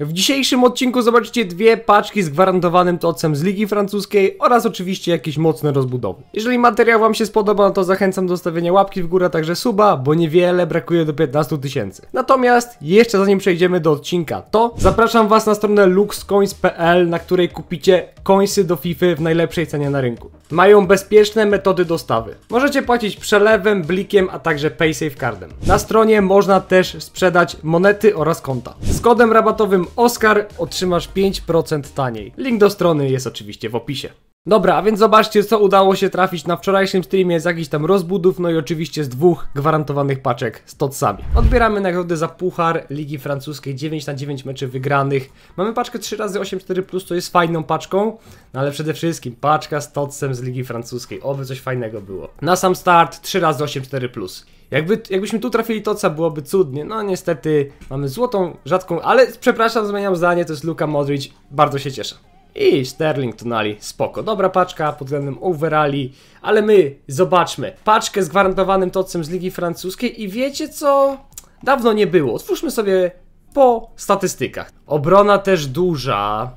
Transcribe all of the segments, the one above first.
W dzisiejszym odcinku zobaczycie dwie paczki z gwarantowanym tocem z Ligi Francuskiej oraz oczywiście jakieś mocne rozbudowy. Jeżeli materiał wam się spodoba, to zachęcam do stawienia łapki w górę, także suba, bo niewiele brakuje do 15 tysięcy. Natomiast jeszcze zanim przejdziemy do odcinka, to zapraszam was na stronę luxcoins.pl, na której kupicie coinsy do FIFA w najlepszej cenie na rynku. Mają bezpieczne metody dostawy. Możecie płacić przelewem, blikiem, a także PaySafe Cardem. Na stronie można też sprzedać monety oraz konta. Z kodem rabatowym OSCAR otrzymasz 5% taniej. Link do strony jest oczywiście w opisie. Dobra, a więc zobaczcie co udało się trafić na wczorajszym streamie z jakichś tam rozbudów, no i oczywiście z dwóch gwarantowanych paczek z totsami. Odbieramy nagrody za Puchar Ligi Francuskiej, 9 na 9 meczy wygranych. Mamy paczkę 3 razy 8 4 plus, to jest fajną paczką, no ale przede wszystkim paczka z totsem z Ligi Francuskiej, oby coś fajnego było. Na sam start 3 razy 8 4 plus. Jakby, jakbyśmy tu trafili toca, byłoby cudnie. No niestety mamy złotą, rzadką, ale przepraszam, zmieniam zdanie, to jest Luka Modric, bardzo się cieszę. I Sterling Tonali, spoko. Dobra paczka pod względem overali, ale my zobaczmy. Paczkę z gwarantowanym tocem z Ligi Francuskiej i wiecie co? Dawno nie było. Otwórzmy sobie po statystykach. Obrona też duża.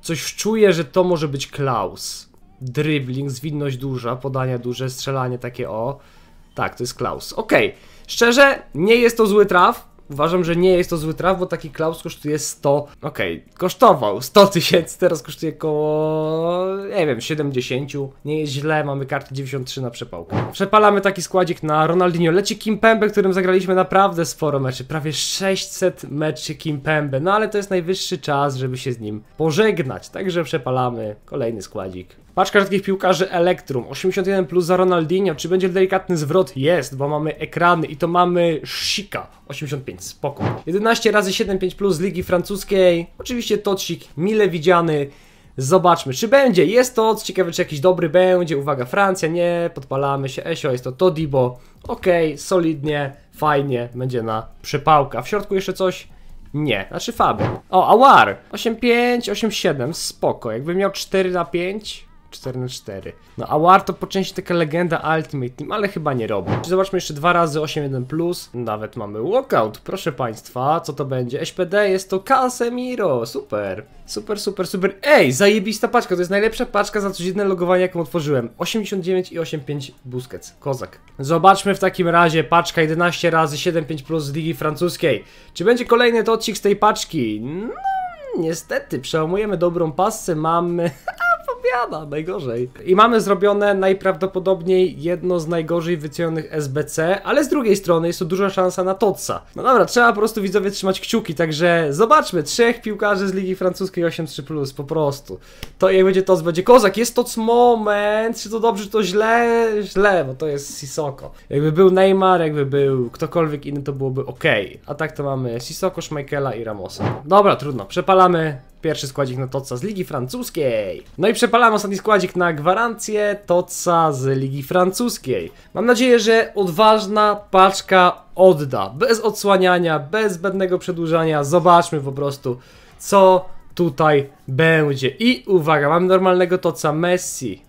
Coś czuję, że to może być Klaus. Dribbling, zwinność duża, podania duże, strzelanie takie o. Tak, to jest Klaus. Okej, szczerze, nie jest to zły traf. Uważam, że nie jest to zły traf, bo taki Klaus kosztuje 100. Okej, kosztował 100 tysięcy, teraz kosztuje około, nie wiem, 70. Nie jest źle, mamy kartę 93 na przepałkę. Przepalamy taki składzik na Ronaldinho. Leci Kimpembe, którym zagraliśmy naprawdę sporo meczy. Prawie 600 meczy Kimpembe. No ale to jest najwyższy czas, żeby się z nim pożegnać. Także przepalamy kolejny składzik. Paczka rzadkich piłkarzy Elektrum, 81 plus za Ronaldinho. Czy będzie delikatny zwrot? Jest, bo mamy ekrany i to mamy Shika, 85, spoko. 11 razy 75 plus z Ligi Francuskiej. Oczywiście Tocik, mile widziany. Zobaczmy, czy będzie. Jest to, ciekawe, czy jakiś dobry będzie. Uwaga, Francja, nie, podpalamy się. Esio, jest to Todibo. Okej, okay, solidnie, fajnie, będzie na przepałka. W środku jeszcze coś? Nie, znaczy Fabian. O, Awar, 8,5, 8,7, spoko. Jakbym miał 4 na 5, 4 na 4. No a War to po części taka legenda Ultimate Team, ale chyba nie robi. Zobaczmy jeszcze dwa razy 8-1+, plus. nawet mamy walkout, proszę Państwa, co to będzie? SPD jest to Casemiro, super, super, super, super. Ej, zajebista paczka, to jest najlepsza paczka za codzienne logowanie jaką otworzyłem. 89 i 85 Busquets, kozak. Zobaczmy w takim razie paczka 11 razy 7-5 plus z Ligi Francuskiej. Czy będzie kolejny tocik z tej paczki? No, niestety, przełamujemy dobrą pasę, mamy... odpowiada, najgorzej. I mamy zrobione najprawdopodobniej jedno z najgorzej wycenionych SBC, ale z drugiej strony jest to duża szansa na Totsa. No dobra, trzeba po prostu widzowie trzymać kciuki, także zobaczmy, trzech piłkarzy z Ligi Francuskiej 8-3+, po prostu. To jak będzie Tots, będzie kozak, jest Tots moment, czy to dobrze, czy to źle? Źle, bo to jest Sisoko. Jakby był Neymar, jakby był ktokolwiek inny, to byłoby ok. A tak to mamy Sisoko, Schmeichela i Ramosa. Dobra, trudno, przepalamy Pierwszy składzik na Toca z Ligi Francuskiej. No i przepalamy ostatni składzik na gwarancję Toca z Ligi Francuskiej. Mam nadzieję, że odważna paczka odda. Bez odsłaniania, bez zbędnego przedłużania. Zobaczmy po prostu, co tutaj będzie. I uwaga, mamy normalnego toca Messi,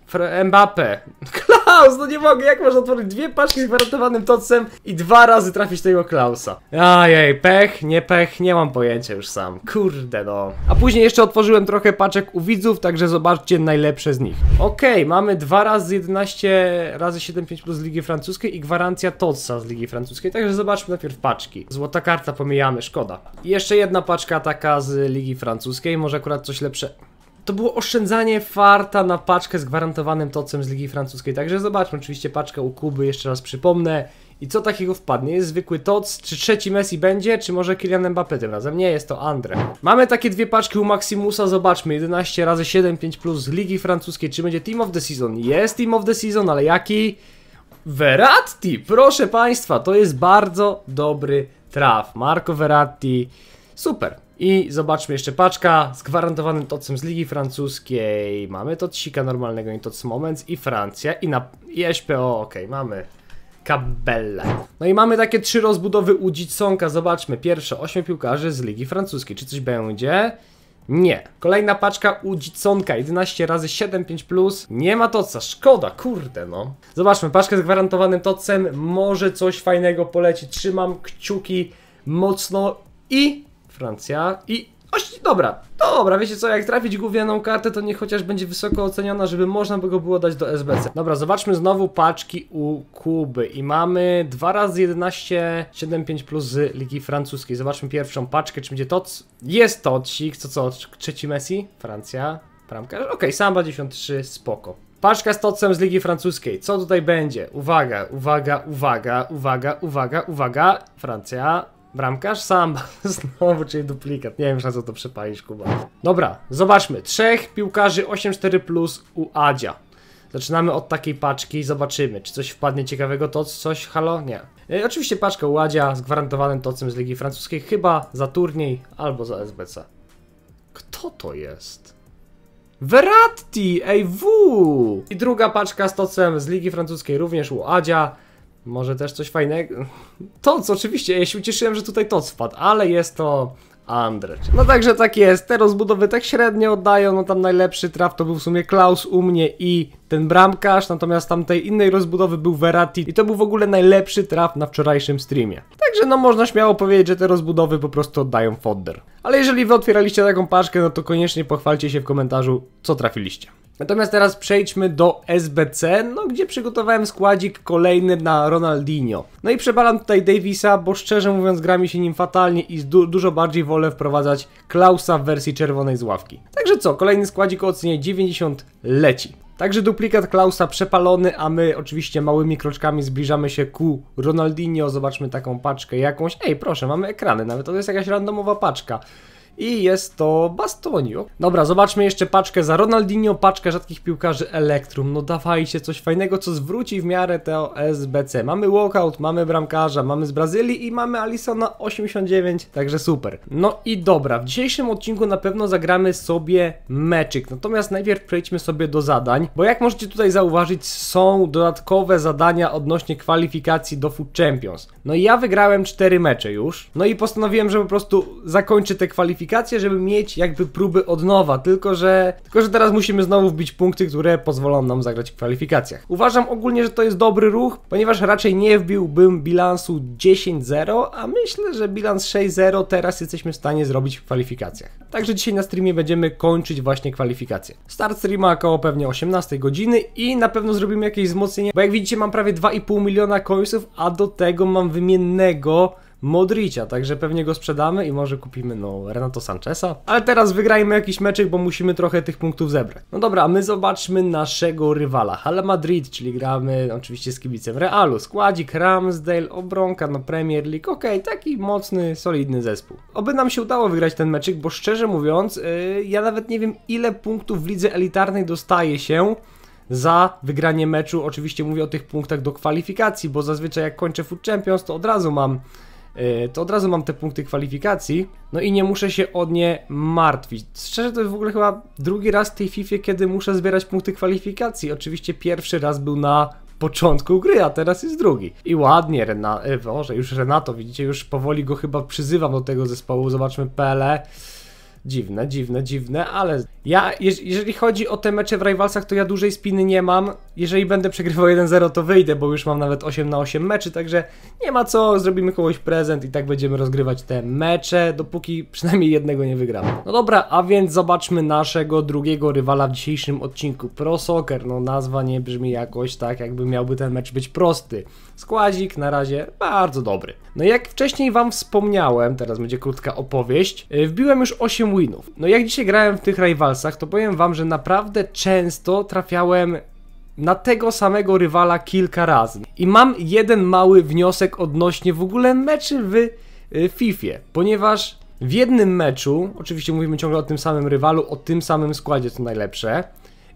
Mbappe, Klaus, no nie mogę, jak można otworzyć dwie paczki z gwarantowanym tocem i dwa razy trafić tego Klausa. Ajej, pech, nie pech, nie mam pojęcia już sam. Kurde no. A później jeszcze otworzyłem trochę paczek u widzów, także zobaczcie najlepsze z nich. Okej, okay, mamy dwa razy 11 razy 7,5 plus z Ligi Francuskiej i gwarancja Totsa z Ligi Francuskiej, także zobaczmy najpierw paczki. Złota karta pomijamy, szkoda. I jeszcze jedna paczka taka z Ligi Francuskiej, może akurat coś lepsze to było oszczędzanie farta na paczkę z gwarantowanym tocem z Ligi Francuskiej. Także zobaczmy, oczywiście paczka u Kuby, jeszcze raz przypomnę. I co takiego wpadnie? Jest zwykły TOC, czy trzeci Messi będzie, czy może Kylian Mbappé tym razem? Nie, jest to Andre. Mamy takie dwie paczki u Maximusa, zobaczmy, 11 razy 7, 5 plus z Ligi Francuskiej, czy będzie Team of the Season? Jest Team of the Season, ale jaki? Verratti, proszę Państwa, to jest bardzo dobry traf. Marco Verratti, super. I zobaczmy jeszcze paczka z gwarantowanym tocem z Ligi Francuskiej. Mamy tocika normalnego, nie toc Moments i Francja i, na, i SPO, ok, mamy Kabelle. No i mamy takie trzy rozbudowy u Jitsonka, zobaczmy. Pierwsze, 8 piłkarzy z Ligi Francuskiej. Czy coś będzie? Nie. Kolejna paczka u Jitsonka, 11 razy 7,5 plus. Nie ma toca, szkoda, kurde no. Zobaczmy, paczkę z gwarantowanym tocem, może coś fajnego poleci. Trzymam kciuki mocno i Francja i Oś, dobra, dobra, wiecie co, jak trafić gównianą kartę, to niech chociaż będzie wysoko oceniona, żeby można by go było dać do SBC. Dobra, zobaczmy znowu paczki u Kuby i mamy 2 razy 11 7-5 plus z Ligi Francuskiej. Zobaczmy pierwszą paczkę, czy będzie TOC. Jest TOCik, co co, trzeci Messi? Francja, bramka, okej, okay, Samba 93, spoko. Paczka z Tocem z Ligi Francuskiej. Co tutaj będzie? Uwaga, uwaga, uwaga, uwaga, uwaga, uwaga. Francja, Bramkarz Samba. Znowu, czyli duplikat. Nie wiem, na co to przepalisz, Kuba. Dobra, zobaczmy. Trzech piłkarzy 8-4 plus u Adzia. Zaczynamy od takiej paczki i zobaczymy, czy coś wpadnie ciekawego. To coś, halo? Nie. E, oczywiście paczka u Adzia z gwarantowanym tocem z Ligi Francuskiej. Chyba za turniej albo za SBC. Kto to jest? Verratti! Ej! I druga paczka z tocem z Ligi Francuskiej również u Adzia. Może też coś fajnego. Toc, oczywiście, ja się ucieszyłem, że tutaj Toc wpadł, ale jest to Andrzej. No także tak jest, te rozbudowy tak średnio oddają, no tam najlepszy traf to był w sumie Klaus u mnie i ten bramkarz, natomiast tamtej innej rozbudowy był Verratti i to był w ogóle najlepszy traf na wczorajszym streamie. Także no można śmiało powiedzieć, że te rozbudowy po prostu oddają fodder. Ale jeżeli wy otwieraliście taką paczkę, no to koniecznie pochwalcie się w komentarzu, co trafiliście. Natomiast teraz przejdźmy do SBC, no gdzie przygotowałem składzik kolejny na Ronaldinho. No i przebalam tutaj Davisa, bo szczerze mówiąc gra mi się nim fatalnie i du dużo bardziej wolę wprowadzać Klausa w wersji czerwonej z ławki. Także co, kolejny składzik o ocenie 90 leci. Także duplikat Klausa przepalony, a my oczywiście małymi kroczkami zbliżamy się ku Ronaldinho. Zobaczmy taką paczkę jakąś. Ej, proszę, mamy ekrany, nawet to jest jakaś randomowa paczka i jest to Bastonio. Dobra, zobaczmy jeszcze paczkę za Ronaldinho, paczkę rzadkich piłkarzy Elektrum. No dawajcie coś fajnego, co zwróci w miarę to SBC. Mamy walkout, mamy bramkarza, mamy z Brazylii i mamy Alisona 89, także super. No i dobra, w dzisiejszym odcinku na pewno zagramy sobie meczyk. Natomiast najpierw przejdźmy sobie do zadań, bo jak możecie tutaj zauważyć, są dodatkowe zadania odnośnie kwalifikacji do Food Champions. No i ja wygrałem 4 mecze już, no i postanowiłem, że po prostu zakończę te kwalifikacje kwalifikacje, żeby mieć jakby próby od nowa, tylko że, tylko że teraz musimy znowu wbić punkty, które pozwolą nam zagrać w kwalifikacjach. Uważam ogólnie, że to jest dobry ruch, ponieważ raczej nie wbiłbym bilansu 10-0, a myślę, że bilans 6-0 teraz jesteśmy w stanie zrobić w kwalifikacjach. Także dzisiaj na streamie będziemy kończyć właśnie kwalifikacje. Start streama około pewnie 18 godziny i na pewno zrobimy jakieś wzmocnienie, bo jak widzicie mam prawie 2,5 miliona coinsów, a do tego mam wymiennego Modricia, także pewnie go sprzedamy i może kupimy no Renato Sancheza. Ale teraz wygrajmy jakiś meczek, bo musimy trochę tych punktów zebrać. No dobra, a my zobaczmy naszego rywala. Hala Madrid, czyli gramy oczywiście z kibicem Realu. Składzik Ramsdale, obronka, no Premier League, okej, okay, taki mocny, solidny zespół. Oby nam się udało wygrać ten meczek, bo szczerze mówiąc, yy, ja nawet nie wiem ile punktów w lidze elitarnej dostaje się za wygranie meczu. Oczywiście mówię o tych punktach do kwalifikacji, bo zazwyczaj jak kończę Food Champions, to od razu mam to od razu mam te punkty kwalifikacji, no i nie muszę się od nie martwić. Szczerze to jest w ogóle chyba drugi raz w tej FIFA, kiedy muszę zbierać punkty kwalifikacji. Oczywiście pierwszy raz był na początku gry, a teraz jest drugi. I ładnie, Rena, e, Boże, już Renato, widzicie, już powoli go chyba przyzywam do tego zespołu. Zobaczmy PLE. Dziwne, dziwne, dziwne, ale ja, jeżeli chodzi o te mecze w Rivalsach, to ja dłużej spiny nie mam. Jeżeli będę przegrywał 1-0, to wyjdę, bo już mam nawet 8 na 8 meczy, także nie ma co, zrobimy kogoś prezent i tak będziemy rozgrywać te mecze, dopóki przynajmniej jednego nie wygramy. No dobra, a więc zobaczmy naszego drugiego rywala w dzisiejszym odcinku. Pro Soccer, no nazwa nie brzmi jakoś tak, jakby miałby ten mecz być prosty. Składzik na razie bardzo dobry. No jak wcześniej wam wspomniałem, teraz będzie krótka opowieść, y, wbiłem już 8 winów. No jak dzisiaj grałem w tych Rivalsach, to powiem wam, że naprawdę często trafiałem na tego samego rywala kilka razy. I mam jeden mały wniosek odnośnie w ogóle meczy w y, FIFA, ponieważ w jednym meczu, oczywiście mówimy ciągle o tym samym rywalu, o tym samym składzie co najlepsze,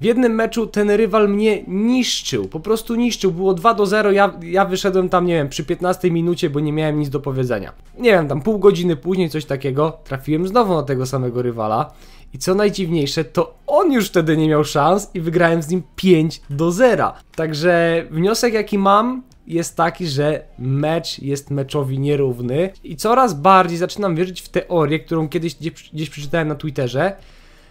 w jednym meczu ten rywal mnie niszczył, po prostu niszczył. Było 2 do 0, ja, ja wyszedłem tam, nie wiem, przy 15 minucie, bo nie miałem nic do powiedzenia. Nie wiem, tam pół godziny później, coś takiego, trafiłem znowu na tego samego rywala. I co najdziwniejsze, to on już wtedy nie miał szans i wygrałem z nim 5 do 0. Także wniosek jaki mam jest taki, że mecz jest meczowi nierówny i coraz bardziej zaczynam wierzyć w teorię, którą kiedyś gdzieś, gdzieś przeczytałem na Twitterze,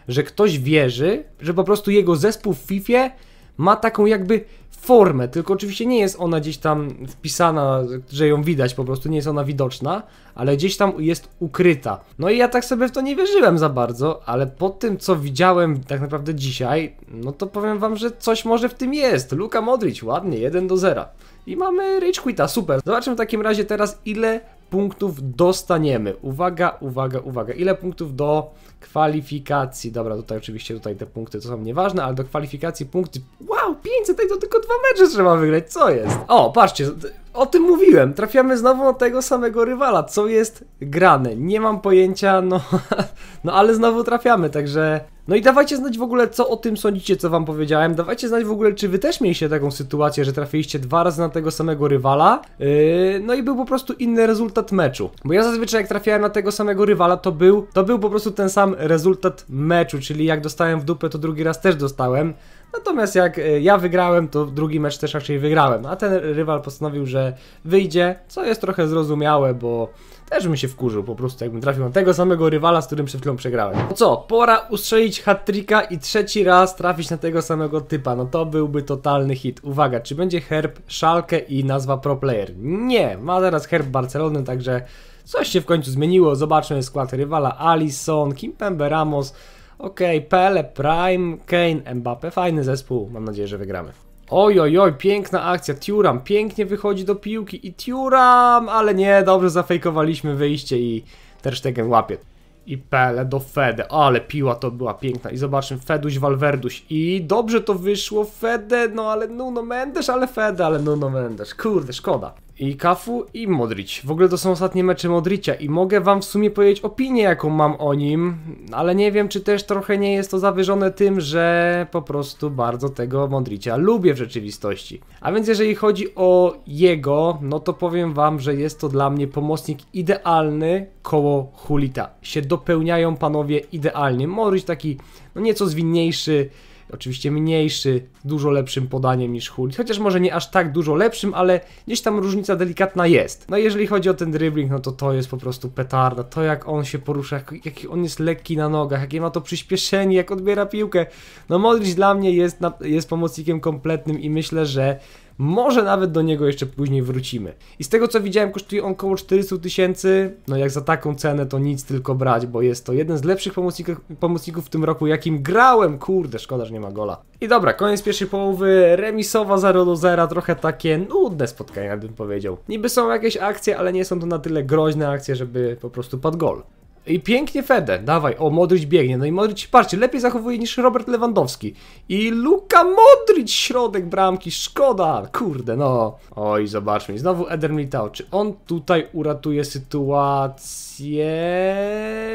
że ktoś wierzy, że po prostu jego zespół w FIFA ma taką jakby formę, tylko oczywiście nie jest ona gdzieś tam wpisana, że ją widać, po prostu nie jest ona widoczna, ale gdzieś tam jest ukryta. No i ja tak sobie w to nie wierzyłem za bardzo, ale po tym co widziałem tak naprawdę dzisiaj, no to powiem wam, że coś może w tym jest. Luka Modric, ładnie, 1 do 0. I mamy Rage Quita, super. Zobaczmy w takim razie teraz ile punktów dostaniemy. Uwaga, uwaga, uwaga. Ile punktów do kwalifikacji? Dobra, tutaj oczywiście tutaj te punkty to są nieważne, ale do kwalifikacji punkty. Wow, 500, to tylko dwa mecze trzeba wygrać. Co jest? O, patrzcie, o tym mówiłem. Trafiamy znowu na tego samego rywala. Co jest grane? Nie mam pojęcia, no, no ale znowu trafiamy, także no i dawajcie znać w ogóle, co o tym sądzicie, co wam powiedziałem. Dawajcie znać w ogóle, czy wy też mieliście taką sytuację, że trafiliście dwa razy na tego samego rywala. Yy, no i był po prostu inny rezultat meczu. Bo ja zazwyczaj jak trafiałem na tego samego rywala, to był, to był po prostu ten sam rezultat meczu, czyli jak dostałem w dupę, to drugi raz też dostałem. Natomiast jak e, ja wygrałem, to drugi mecz też raczej wygrałem. A ten rywal postanowił, że wyjdzie, co jest trochę zrozumiałe, bo też bym się wkurzył po prostu, jakbym trafił na tego samego rywala, z którym przed chwilą przegrałem. No co, pora ustrzelić hat i trzeci raz trafić na tego samego typa. No to byłby totalny hit. Uwaga, czy będzie herb Szalkę i nazwa pro player? Nie, ma teraz herb Barcelony, także coś się w końcu zmieniło. Zobaczmy skład rywala. Alisson, Kimpembe Ramos, okay, Pele, Prime, Kane, Mbappe, fajny zespół, mam nadzieję, że wygramy. Oj, oj, oj, piękna akcja, Turam pięknie wychodzi do piłki i Turam, ale nie, dobrze zafejkowaliśmy wyjście i Ter Stegen łapie. I Pele do Fede, ale piła to była piękna. I zobaczmy, Feduś Valverduś. I dobrze to wyszło, Fede, no ale Nuno Mendes, ale Fede, ale Nuno Mendes, kurde, szkoda. I Kafu i Modric. W ogóle to są ostatnie mecze Modricia i mogę wam w sumie powiedzieć opinię jaką mam o nim, ale nie wiem czy też trochę nie jest to zawyżone tym, że po prostu bardzo tego Modricia lubię w rzeczywistości. A więc jeżeli chodzi o jego, no to powiem wam, że jest to dla mnie pomocnik idealny koło Hulita. Się dopełniają panowie idealnie. Modric taki no nieco zwinniejszy, Oczywiście mniejszy, dużo lepszym podaniem niż Hulk, chociaż może nie aż tak dużo lepszym, ale gdzieś tam różnica delikatna jest. No jeżeli chodzi o ten dribbling, no to to jest po prostu petarda. To jak on się porusza, jak, on jest lekki na nogach, jakie ma to przyspieszenie, jak odbiera piłkę. No Modric dla mnie jest, jest pomocnikiem kompletnym i myślę, że może nawet do niego jeszcze później wrócimy. I z tego co widziałem, kosztuje on około 400 tysięcy. No jak za taką cenę to nic tylko brać, bo jest to jeden z lepszych pomocników, pomocników w tym roku, jakim grałem. Kurde, szkoda, że nie ma gola. I dobra, koniec pierwszej połowy. Remisowa 0 do 0, trochę takie nudne spotkania, bym powiedział. Niby są jakieś akcje, ale nie są to na tyle groźne akcje, żeby po prostu padł gol. I pięknie Fede, dawaj, o Modric biegnie, no i Modric, patrzcie, lepiej zachowuje niż Robert Lewandowski. I Luka Modric, środek bramki, szkoda, kurde, no. Oj, zobaczmy, znowu Eder Militao, czy on tutaj uratuje sytuację?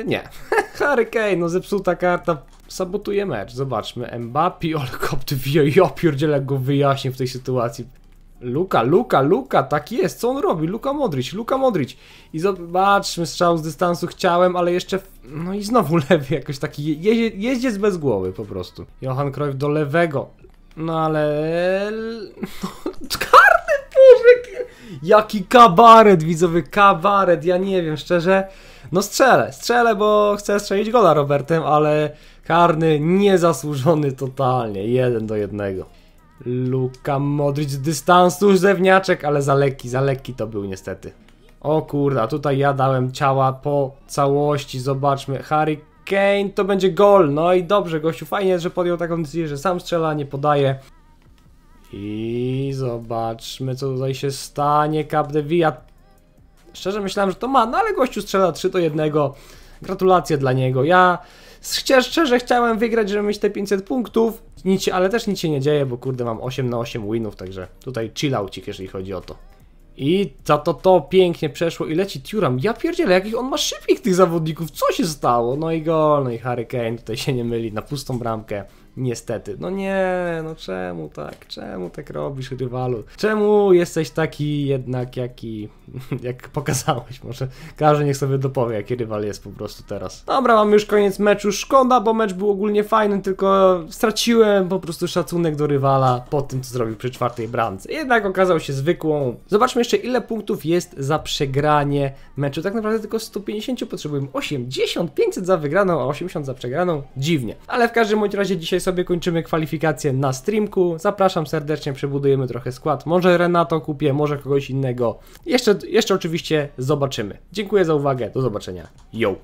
Nie. Harry Kane, no zepsuta karta, sabotuje mecz, zobaczmy, Mbappé, ale kopty, ja go wyjaśnię w tej sytuacji. Luka, Luka, Luka, tak jest, co on robi? Luka Modric, Luka Modric. I zobaczmy, strzał z dystansu chciałem, ale jeszcze, no i znowu lewy, jakoś taki je, jeździec bez głowy po prostu. Johan Cruyff do lewego, no ale... No, karny, Boże, jaki kabaret, widzowy, kabaret, ja nie wiem, szczerze. No strzelę, strzelę, bo chcę strzelić gola Robertem, ale karny niezasłużony totalnie, jeden do jednego. Luka Modric z dystansu, zewniaczek, ale za lekki, za lekki to był niestety. O kurde, a tutaj ja dałem ciała po całości, zobaczmy, Harry Kane to będzie gol, no i dobrze gościu, fajnie, że podjął taką decyzję, że sam strzela, nie podaje. I zobaczmy co tutaj się stanie, Capdevia. Szczerze myślałem, że to ma, no ale gościu strzela 3 do 1. Gratulacje dla niego. Ja szczerze chciałem wygrać, żeby mieć te 500 punktów, nic ale też nic się nie dzieje, bo kurde mam 8 na 8 winów, także tutaj chillaucik, jeżeli chodzi o to. I za to to pięknie przeszło i leci Turam. Ja pierdzielę, jakich on ma szybkich tych zawodników, co się stało? No i gol, no i Harry Kane tutaj się nie myli na pustą bramkę. Niestety. No nie, no czemu tak? Czemu tak robisz, rywalu? Czemu jesteś taki jednak, jaki, jak pokazałeś? Może każdy niech sobie dopowie, jaki rywal jest po prostu teraz. Dobra, mamy już koniec meczu. Szkoda, bo mecz był ogólnie fajny, tylko straciłem po prostu szacunek do rywala po tym, co zrobił przy czwartej bramce. Jednak okazał się zwykłą. Zobaczmy jeszcze, ile punktów jest za przegranie meczu. Tak naprawdę tylko 150 potrzebujemy. 80, 500 za wygraną, a 80 za przegraną. Dziwnie. Ale w każdym razie dzisiaj sobie kończymy kwalifikacje na streamku. Zapraszam serdecznie, przebudujemy trochę skład. Może Renato kupię, może kogoś innego. Jeszcze, jeszcze oczywiście zobaczymy. Dziękuję za uwagę, do zobaczenia. Yo!